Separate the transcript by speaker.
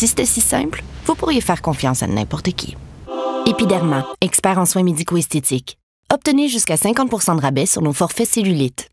Speaker 1: Si c'était si simple, vous pourriez faire confiance à n'importe qui. Épiderma, expert en soins médico-esthétiques. Obtenez jusqu'à 50 de rabais sur nos forfaits cellulites.